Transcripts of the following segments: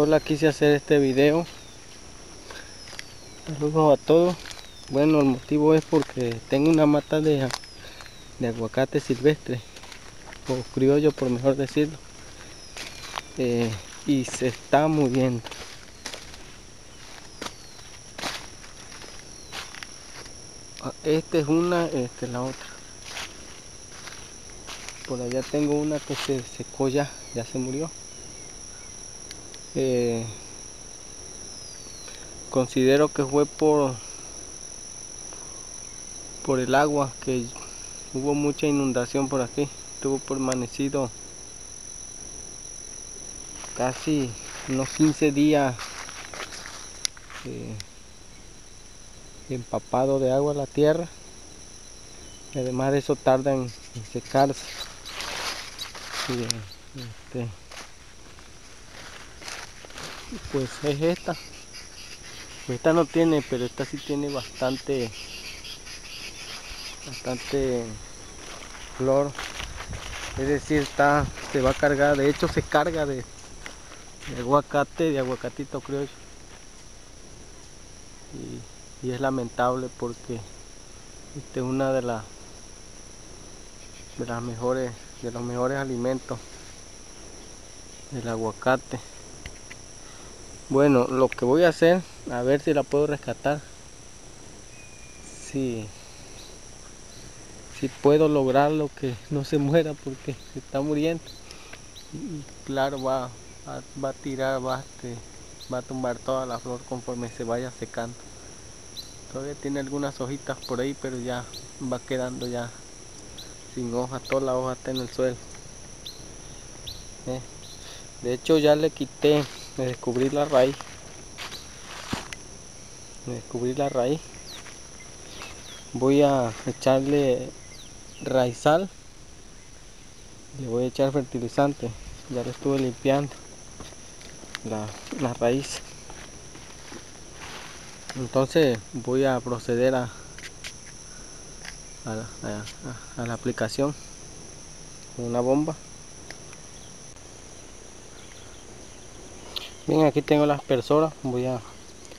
Hola, quise hacer este video. Saludos a todos. Bueno, el motivo es porque tengo una mata de, de aguacate silvestre, o criollo por mejor decirlo, eh, y se está muriendo. Ah, esta es una, esta es la otra. Por allá tengo una que se secó ya, ya se murió. Considero que fue por por el agua que hubo mucha inundación por aquí estuvo permanecido casi unos 15 días eh, empapado de agua la tierra. Y además de eso tarda en, secarse. Este, pues es esta. Esta no tiene pero esta sí tiene bastante bastante flor. Es decir está se va a cargar de hecho se carga de, aguacate de aguacatito criollo y, y, es lamentable porque esta es una de las de las mejores de los mejores alimentos del aguacate bueno lo que voy a hacer a ver si la puedo rescatar. Si si puedo lograrlo que no se muera porque se está muriendo. Y claro va, va, a tirar va, este, va a tumbar toda la flor conforme se vaya secando. Todavía tiene algunas hojitas por ahí pero ya va quedando ya sin hoja toda la hoja está en el suelo. ¿Eh? de hecho ya le quité me descubrí la raíz. Me descubrí la raíz. Voy a echarle raizal. Le voy a echar fertilizante. Ya le estuve limpiando la, raíz. Entonces voy a proceder a, a, la aplicación. Con una bomba bien aquí tengo las personas. Voy a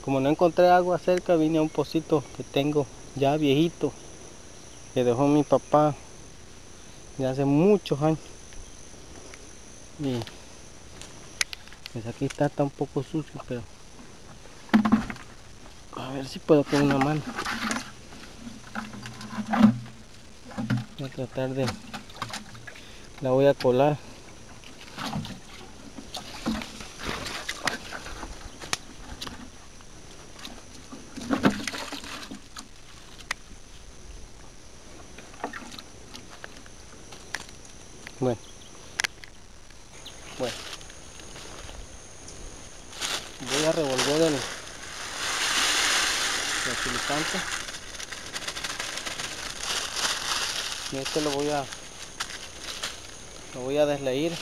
como no encontré agua cerca vine a un pocito que tengo ya viejito que dejó mi papá ya hace muchos años. Y pues aquí está, está un poco sucio pero a ver si puedo con una mano. Voy a tratar de la voy a colar Bueno. Bueno. Voy a revolver el fertilizante. Y este lo voy a lo voy a desleír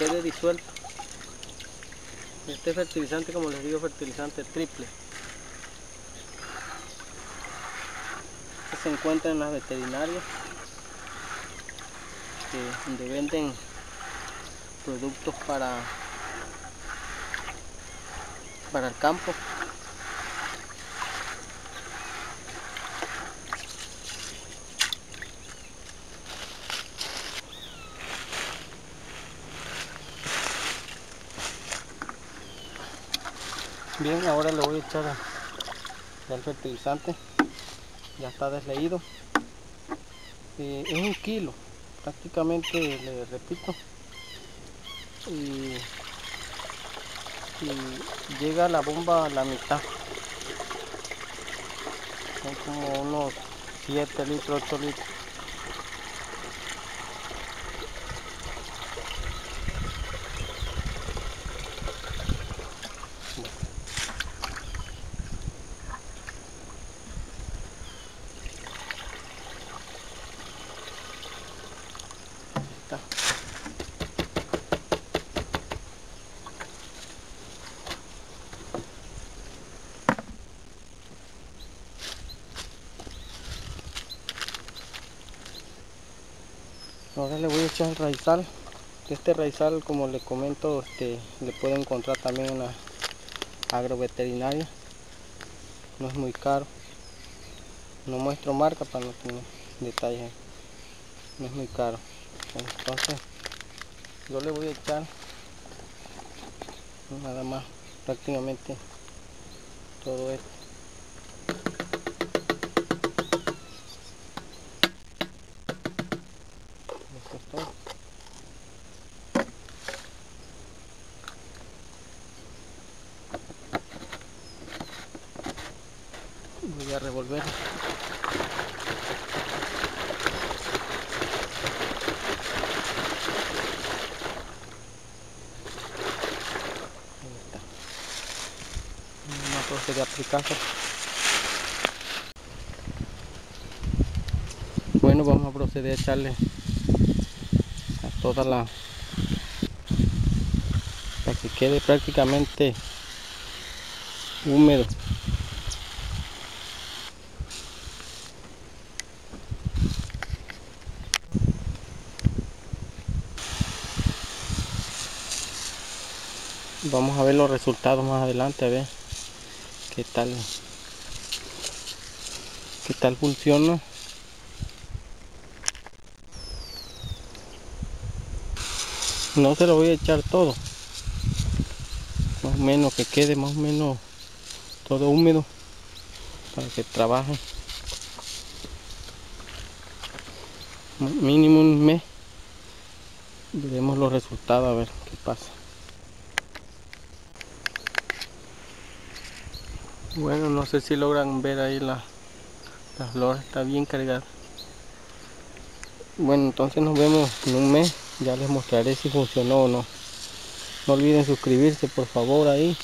que disuelto. Este fertilizante, como les digo, fertilizante triple. Este se encuentra en las veterinarias, donde venden productos para, para el campo. Bien, ahora le voy a echar el fertilizante. Ya está desleído. Eh, es un kilo, prácticamente le repito. Y, llega la bomba a la mitad. Son como unos 7 litros, 8 litros. Ahora le voy a echar el raizal este raizal como le comento este le puede encontrar también en la agroveterinaria. No es muy caro. No muestro marca para no tener detalles. No es muy caro. Entonces yo le voy a echar nada más prácticamente todo esto voy a revolver. A aplicar bueno vamos a proceder a echarle toda la para que quede prácticamente húmedo. Vamos a ver los resultados más adelante a ver qué tal qué tal funciona no se lo voy a echar todo. Más o menos que quede más o menos todo húmedo para que trabaje. Mínimo un mes. Veremos los resultados a ver qué pasa. Bueno no sé si logran ver ahí la, la flor está bien cargada. Bueno entonces nos vemos en un mes ya les mostraré si funcionó o no. No olviden suscribirse por favor ahí